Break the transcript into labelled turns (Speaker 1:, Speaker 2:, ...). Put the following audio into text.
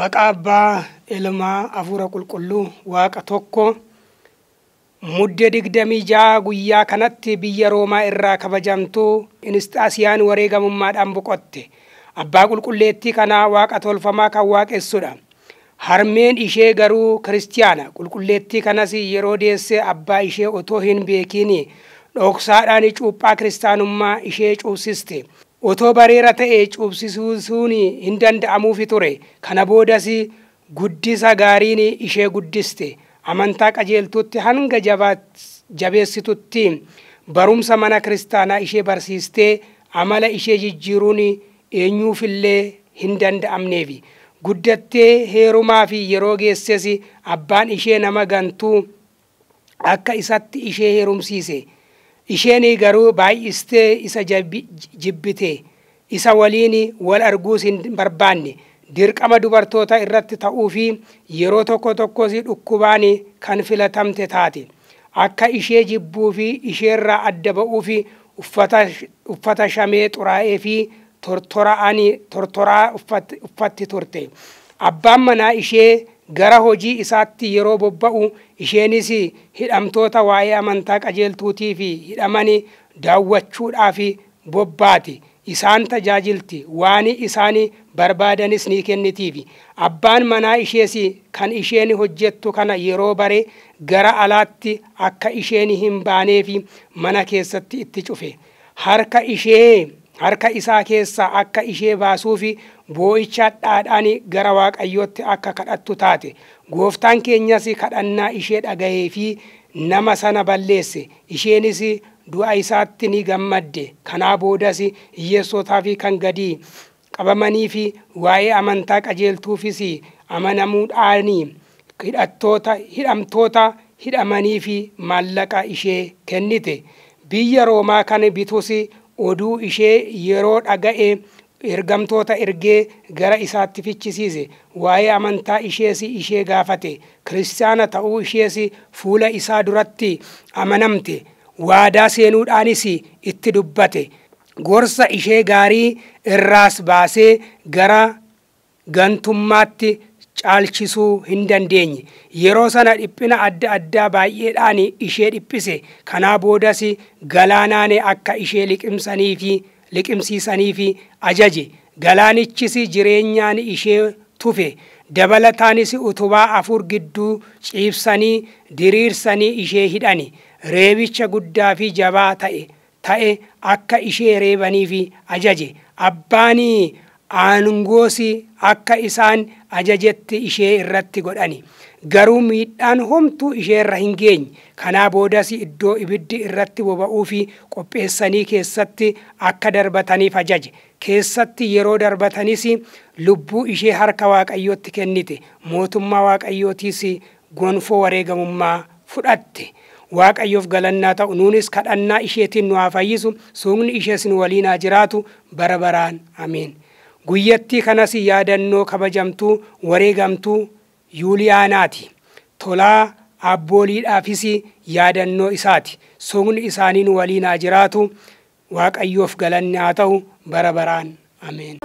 Speaker 1: Maqaa Abbaa, Ilmaa, Hafuura Qulqulluu, Waaqa tokko muddee digdamii ja'a guyyaa kanatti biyya Roomaa irraa kabajamtuu Inistaasiyaan wareegamummaadhaan boqotte. Abbaa qulqulleettii kanaa Waaqa tolfamaa kan waaqessudha. Harmeen ishee garuu kiristiyaana. Qulqulleettii kanas yeroo deesse abbaa ishee otoo hin beekiin dhoksaadhaan cuuphaa kiristaanummaa ishee cuubsiste. Otoo bareera ta'e cuubsisuun hin danda'amuufi ture. Kana boodas guddisa gaariin ishee guddiste. Amantaa qajeeltutti hanga jabeessitutti barumsa mana kiristaanaa ishee barsiistee amala ishee jijjiiruun eenyuufillee hin danda'amneefi. Guddattee heerumaa fi yeroo geesses abbaan ishee nama gantuu akka isatti ishee heerumsiise. Isheen garuu baay'istee isa jibbite. Isa waliin wal arguus hin barbaanne. Dirqama dubartoota irratti ta'uu fi yeroo tokko tokkos dhukkubaan kan filatamte taate. Akka ishee jibbuu fi isheerraa adda ba'uu fi uffata shamee xuraa'ee fi tortoraa uffatti turte. Abbaan manaa ishee gara hojii isaatti yeroo bobba'u isheenis hidhamtoota waa'ee amantaa qajeeltuutii fi hidhaman daawwachuudhaaf bobbaati. Isaan tajaajilti waan isaan barbaadanis ni kennitiifi. Abbaan manaa ishees kan isheen hojjettu kana yeroo bare gara alaatti akka isheen hin baaneefi mana keessatti itti cufe. Harka ishee harka isaa keessaa akka ishee baasuufi boo'icha dhaadhaan gara waaqayyootti akka kadhattu taate. Gooftaan keenyas kadhannaa ishee dhagahee fi nama sana balleesse. Isheenis du'a isaatti ni gammadde. Kanaa boodas hiyyeessotaa fi kan gadi qabamanii fi waa'ee amantaa qajeeltuufis amanamuudhaan hidhamtoota hidhamanii fi maallaqa ishee kennite. Biyya Roomaa kan bitus oduu ishee yeroo dhaga'e ergamtoota ergee gara isaatti fichisiise. Waa'ee amantaa ishees ishee gaafate. Kiristaana ta'uu ishees fuula isaa duratti amanamte. Waadaa seenuudhaanis itti dubbate. Gorsa ishee gaarii irraas baasee gara gantummaatti caalchisuu hin dandeenye. Yeroo sana dhiphina adda addaa baay'eedhaan ishee dhiphise. Kanaa boodas galaanaan akka ishee liqimsanii fi liqimsiisanii fi ajaje. Galaanichis jireenyaan ishee tufe. Dabalataanis utubaa afur gidduu ciibsanii diriirsanii ishee hidhani. Reebicha guddaa fi jabaa ta'e akka ishee reebaniif ajaje. Abbaan aangoos akka isaan ajajetti ishee irratti godhani. Garuu miidhaan homtuu isheerra hin geenye. Kanaa boodas iddoo ibiddi irratti boba'uu fi qopheessanii keessatti akka darbataniif ajaje. Keessatti yeroo darbatanis lubbuu ishee harka waaqayyootti kennite. Mootummaa waaqayyootiis gonfoo wareegamummaa fudhatte. Waaqayyoof galannaa ta'u. Nuunis kadhannaa isheetiin nu haa fayyisu. Suuqni ishees nu waliin haa jiraatu. Bara baraan. Ameen guyyattii kanas yaadannoo kabajamtuu wareegamtuu yuuliyaanaati tolaa abbooliidhaafis yaadannoo isaati. Suuqni isaanii nu waliin haa jiraatu. Waaqayyoof galanni haa ta'u. Bara baraan. Ameen